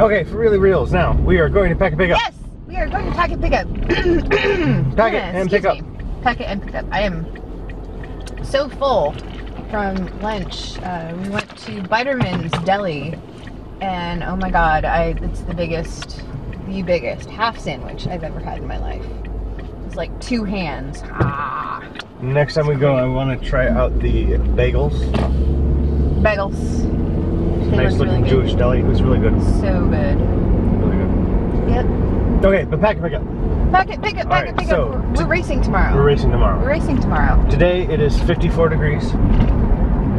Okay, for really reals. Now we are going to pack and pick up. Yes, we are going to pack and pick up. Pack it and pick up. Pack it and pick up. I am so full from lunch. Uh, we went to Biderman's Deli, and oh my god, I it's the biggest, the biggest half sandwich I've ever had in my life. It's like two hands. Ah, Next time we go, I want to try out the bagels. bagels. They nice looking really Jewish deli. It was really good. good. So good. Really good. Yep. Okay, but pack and pick up. Pack it, pick it, pack Alright, it, pick so it. We're, we're racing tomorrow. We're racing tomorrow. We're racing tomorrow. Today it is 54 degrees,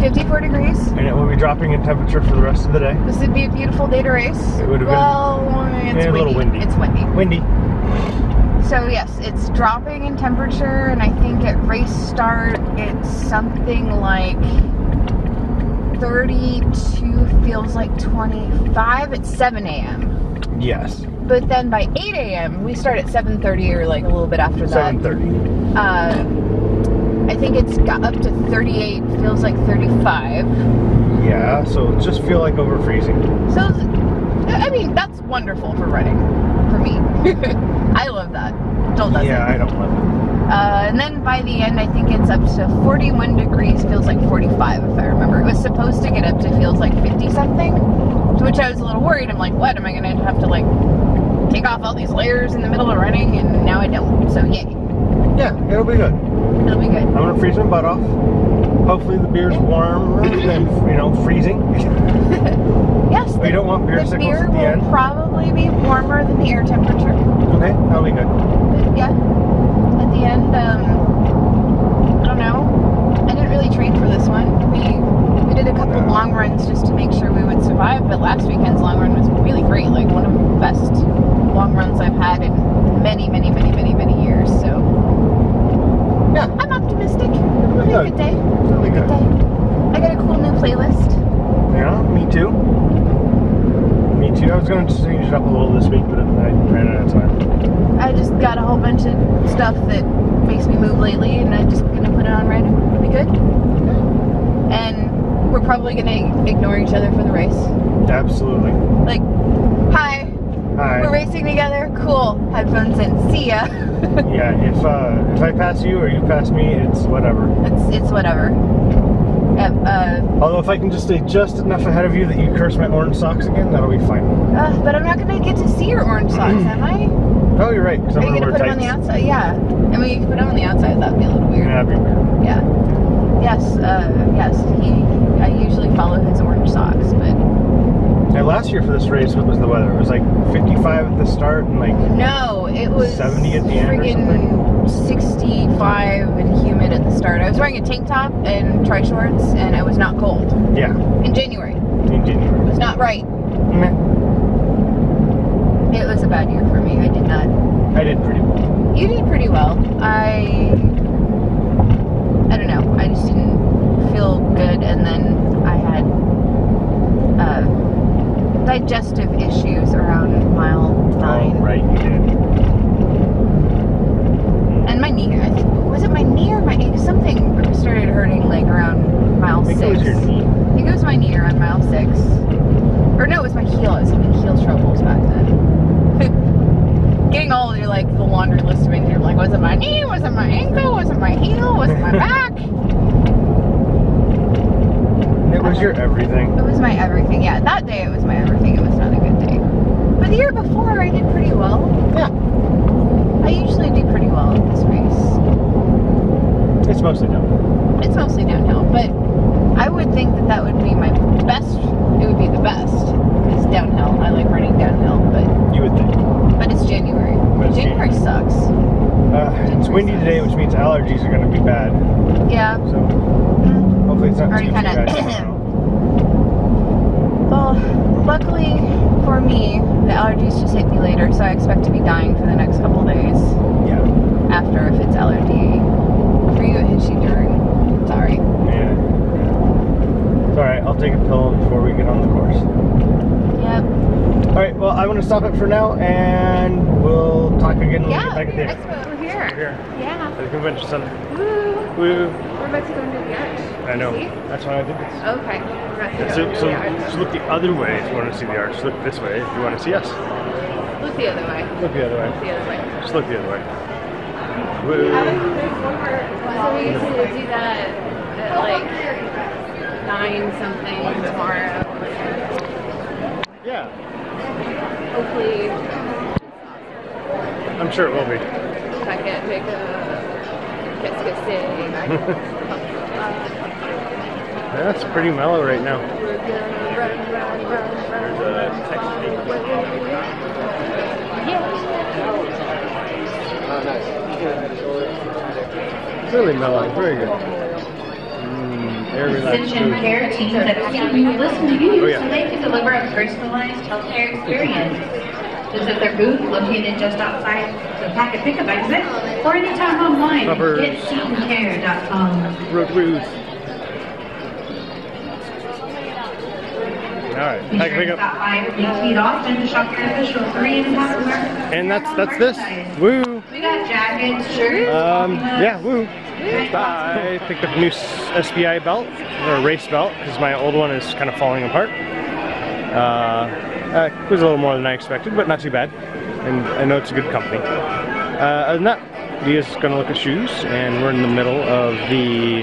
54 degrees. and it will be dropping in temperature for the rest of the day. This would be a beautiful day to race. It would have been- well, it's windy. little windy. It's windy. Windy. So yes, it's dropping in temperature, and I think at race start it's something like 32 feels like 25 at 7 a.m. Yes. But then by 8 a.m. we start at 7:30 or like a little bit after that. 7:30. Uh, I think it's got up to 38. Feels like 35. Yeah. So just feel like over freezing. So, I mean, that's wonderful for running, for me. I love that. Joel doesn't. Yeah, I don't love it. Uh, and then by the end, I think it's up to 41 degrees, feels like 45 if I remember. It was supposed to get up to feels like 50 something, to which I was a little worried. I'm like, what? Am I going to have to like take off all these layers in the middle of running? And now I don't. So, yay. Yeah, it'll be good. It'll be good. I'm gonna freeze my butt off. Hopefully the beer's warmer than you know freezing. Yes, We don't want beer the sickles beer at the will end. probably be warmer than the air temperature. Okay, that'll be good. But yeah, the end, um, I don't know. I didn't really train for this one. We we did a couple long runs just to make sure we would survive. But last weekend's long run was really great. Like one of the best long runs I've had in many, many, many, many, many years. So Yeah, I'm optimistic. It'll be a Good. day. it'll be Good good. day. I got a cool new playlist. Yeah, me too. Me too. I was going to change it up a little this week, but I ran out of time. I just got a whole bunch of stuff that makes me move lately, and I'm just gonna put it on random. It'll be good. And we're probably gonna ignore each other for the race. Absolutely. Like, hi, Hi. we're racing together. Cool. Headphones in. See ya. Yeah, if uh, if I pass you or you pass me, it's whatever. it's it's whatever. Yep. Uh, Although if I can just stay just enough ahead of you that you curse my orange socks again, that'll be fine. uh, but I'm not gonna get to see your orange socks, am I? Oh, you're right. Because Are I'm gonna wear put them on the outside? Yeah. I mean, you can put them on the outside. That'd be a little weird. Yeah, that'd be weird. Yeah. Yes. Uh, yes. He. I usually follow his orange socks, but last year for this race, what was the weather? It was like 55 at the start and like No, it was 70 at the end friggin' 65 and humid at the start. I was wearing a tank top and tri shorts, and I was not cold yeah, in January. In January. was not right. Meh. It bad year for me. I did not. I did pretty well. You did pretty well. I don't know. I just didn't feel good, and then I had uh, digestive issues around mile nine. Oh, right, you did. And my knee, I think, was it my knee or my something started hurting like around mile I think six. it was your knee. I think it was my knee around mile six. Or no, it was my heel. I was having heel troubles back then. Getting all of your like the laundry list of injuries. Like, was it my knee? Was it my ankle? Was it my heel? Was it my back? It was your everything. It was my everything. Yeah, that day it was my everything. It was not a good day. But the year before I did pretty well. Yeah, I usually do pretty well at this race. it's mostly done. It's mostly downhill, but I would think that that would be my best. It would be the best because downhill. I like running downhill, but You would think. but it's January. But it's January sucks. Uh, it's windy today, which means allergies are going to be bad. Yeah. So hopefully it's not Already too, too kinda- bad. tomorrow. Well, luckily for me, the allergies just hit me later, so I expect to be dying for the next couple days yeah. after if it's allergy. For you, it hits you during. Sorry. Yeah. It's alright, I'll take a pill before we get on the course. Yep. Alright, well, I'm going to stop it for now and we'll talk again when we get back at the Expo, we're here. Here Yeah. at the convention center. Woo. Woo. We're about to go into the arch. I know. See? That's why I did this. Okay. We're So, gonna so, the so look the other way if you want to see the arch. Look this way if you want to see us. Look the other way. Look the other way. The other way. Just look the other way. Woo. So we used to do that at like nine something tomorrow. Yeah, Hopefully, I'm sure it will be. if I can't make a qu'est-ce que c'est. That's pretty mellow right now. Run, run, run, run. There's a text Really mellow. Very good. Air relaxed Ascension food. Care team that we listen to you Oh, yeah. so they can deliver a personalized healthcare experience. Visit their booth located just outside the packet pickup exit or anytime online at Suburbs. getseatoncare.com. Road Ruth. All right, pack sure pick to up. stop by feet often to shop your official three and And that's that's this. Woo. We got jackets, shirts, Um, yeah, woo. I picked up a new SPI belt, or race belt, because my old one is kind of falling apart. Uh, uh, it was a little more than I expected, but not too bad. And I know it's a good company. Uh, other than that, Dia's going to look at shoes, and we're in the middle of the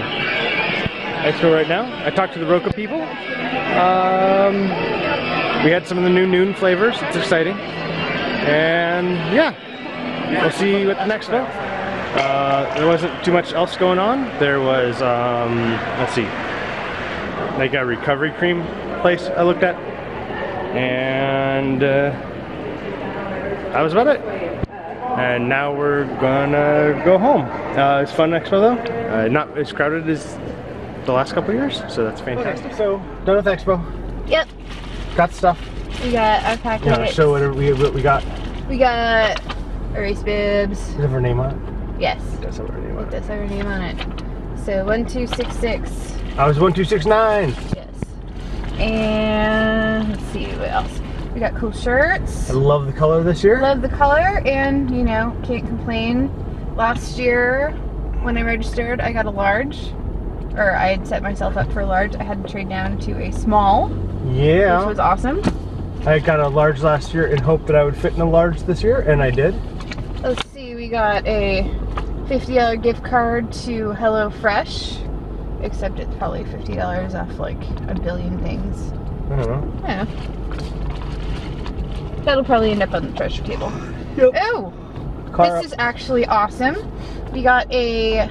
expo right now. I talked to the Roca people. Um, we had some of the new Nuun flavors. It's exciting. And yeah, we'll see you at the next one. Uh, there wasn't too much else going on. There was, um, let's see, like a recovery cream place I looked at, and uh, that was about it. And now we're gonna go home. Uh, it's fun expo though. Uh, not as crowded as the last couple years, so that's fantastic. So done with expo. Yep. Got stuff. We got our package. Yeah, show what we what we got. We got erase bibs. Does it have our name on it? Yes. It does have our name on it. does have our name on it. So one two six six. I was one two six nine. Yes. And let's see what else. We got cool shirts. I love the color this year. Love the color and you know, can't complain. Last year when I registered I got a large. Or I had set myself up for a large. I had to trade down to a small, Yeah. which was awesome. I got a large last year and hoped that I would fit in a large this year, and I did. See, we got a $50 gift card to HelloFresh. Except it's probably $50 off like a billion things. I don't know. Yeah. That'll probably end up on the treasure table. Yep. Oh, Car this is actually awesome. We got a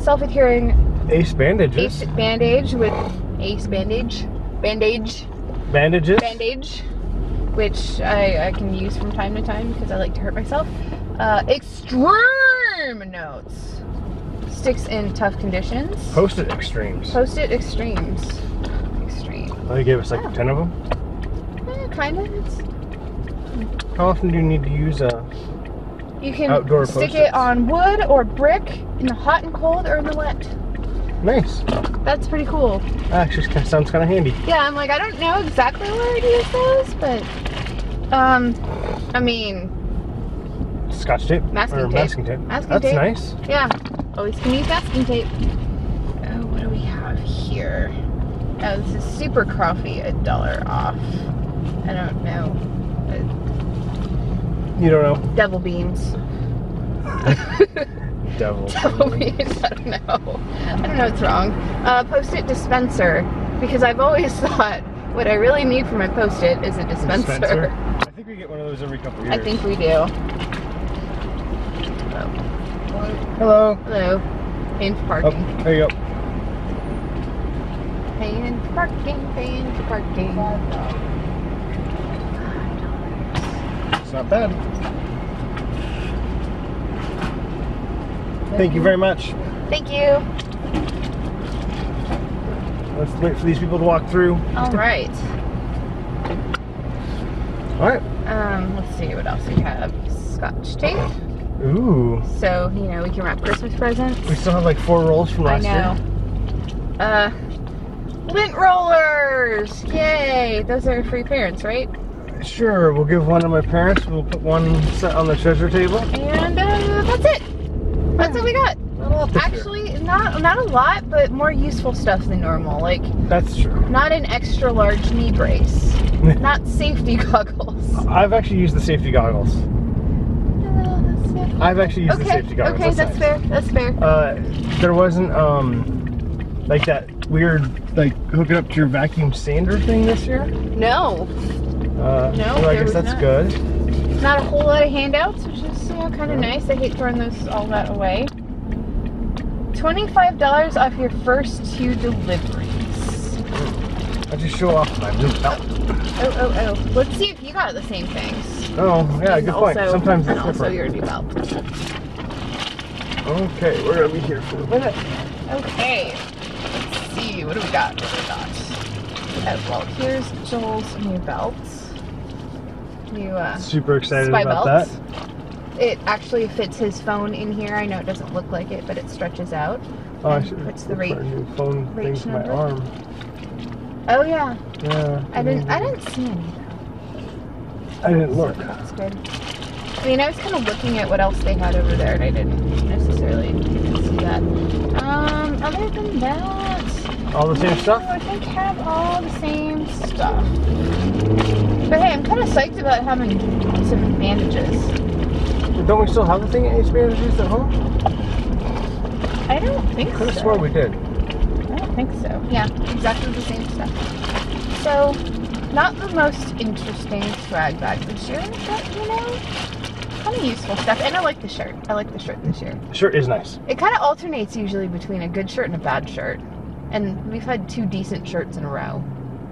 self-adhering Ace bandages. ace bandage with ace bandage, bandage, Bandages. bandage, which I, I can use from time to time because I like to hurt myself. Uh, extreme notes. Sticks in tough conditions. Post-it extremes. Post-it extremes. Extreme. They gave us like Oh. ten of them. Eh, kind of. It's, How often do you need to use a? you can stick it on wood or brick in the hot and cold or in the wet. Nice. That's pretty cool. Actually, kind of sounds kind of handy. Yeah, I'm like, I don't know exactly where to use those, but um, I mean, Scotch tape Masking tape. masking tape. Masking That's tape. nice. yeah, always can use masking tape. Oh, what do we have here? Oh, this is super coffee, a dollar off. I don't know. You don't know. devil beans. Devil. Devil. I don't know. I don't know what's wrong. Uh, post-it dispenser because I've always thought what I really need for my post-it is a dispenser. I think we get one of those every couple years. I think we do. Hello. Hello. Paying for Oh, parking. there you go. Paying for parking. Paying for parking. It's not bad. Thank you very much. Thank you. Let's wait for these people to walk through. All right. All right. Um, let's see what else we have. Scotch tape. Ooh. So, you know, we can wrap Christmas presents. We still have like four rolls from I know. year. Uh, lint rollers! Yay! Those are for your parents, right? Sure, we'll give one to my parents. We'll put one set on the treasure table. And uh, that's it. That's what we got. All lot year. Actually, not not a lot, but more useful stuff than normal. Like That's true. not an extra large knee brace, not safety goggles. I've actually used the safety goggles. Uh. I've actually used the okay, safety goggles. okay, that's nice. fair. That's fair. Uh, there wasn't um like that weird like hook it up to your vacuum sander thing this year. No, Uh, No, so I guess that's not. good. Not a whole lot of handouts, which is you know kind of nice. I hate throwing those all that away. Twenty-five dollars off your first two deliveries. I just show off my new belt. Oh, oh, oh. Let's see if you got the same things. Oh, yeah, And good point. also- Sometimes and it's also different. your new belt. Okay, we're gonna be here for a minute. Okay. Let's see. What do we got? What do we got? Oh, well, here's Joel's new belt. New uh, Super excited spy about belt. that. It actually fits his phone in here. I know it doesn't look like it, but it stretches out. Oh, I should what's the rate? new phone thing for my arm. Oh yeah. Yeah. I didn't. I didn't see any. I didn't So look. That's good. I mean, I was kind of looking at what else they had over there, and I didn't necessarily see that. Um, other than that, All the same stuff? I think have all the same stuff. But hey, I'm kind of psyched about having some bandages. Don't we still have the thing at Ace Bandages at home? I don't think Could have so. swore we did. I don't think so. Yeah, exactly the same stuff. So, not the most interesting swag bag this year, but you know, kind of useful stuff. And I like the shirt. I like the shirt this year. The Shirt is nice. It kind of alternates usually between a good shirt and a bad shirt. And we've had two decent shirts in a row.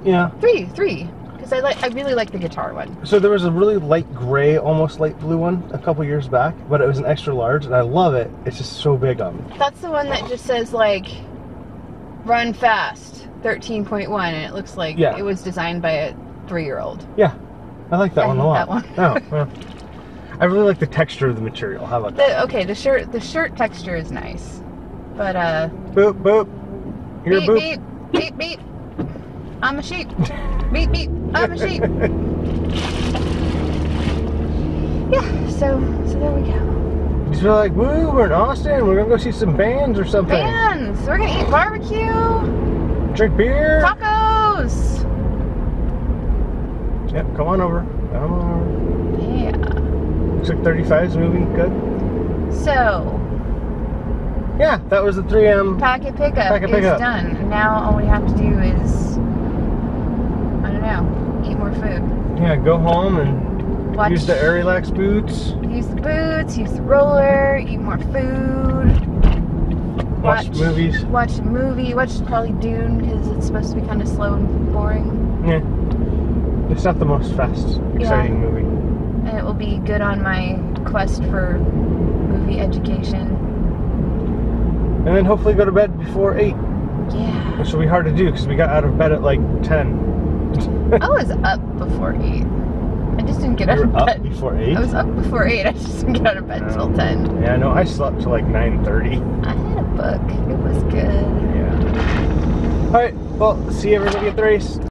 Yeah. Three, three. Because I like, I really like the guitar one. So there was a really light gray, almost light blue one a couple years back, but it was an extra large, and I love it. It's just so big on me. That's the one that just says like, run fast, 13.1, and it looks like Yeah. it was designed by a three-year-old. Yeah, I like that I one a lot. that one. oh, yeah. I really like the texture of the material. How about that? Okay, the shirt the shirt texture is nice, but uh, Boop boop. Beep, beep beep beep. I'm a sheep. beep beep. I'm a sheep. Yeah. So so there we go. You feel like, woo, we're in Austin. We're gonna go see some bands or something. Bands. We're gonna eat barbecue, Drink beer. tacos. Yep, come on over. Come on over. Yeah. Looks like 35 is moving good. So Yeah, that was the 3M. packet pickup Packet is pickup. done. Now all we have to do is I don't know, eat more food. Yeah, go home and Watch use the Air Relax boots. use the boots, use the roller, eat more food. Watch movies. Watch a movie. Watch probably Dune because it's supposed to be kind of slow and boring, Yeah. It's not the most fast, exciting movie. and it will be good on my quest for movie education. And then hopefully go to bed before 8, Yeah, which will be hard to do because we got out of bed at like 10. I was up before eight. I just didn't get You out of up bed. before 8? I was up before eight. I just didn't get out of bed till oh. ten. Yeah, no, I slept till like 9.30. I had a book. It was good. Yeah. Alright, well, see everybody at the race.